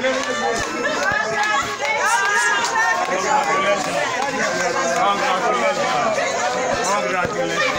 Congratulations. Congratulations.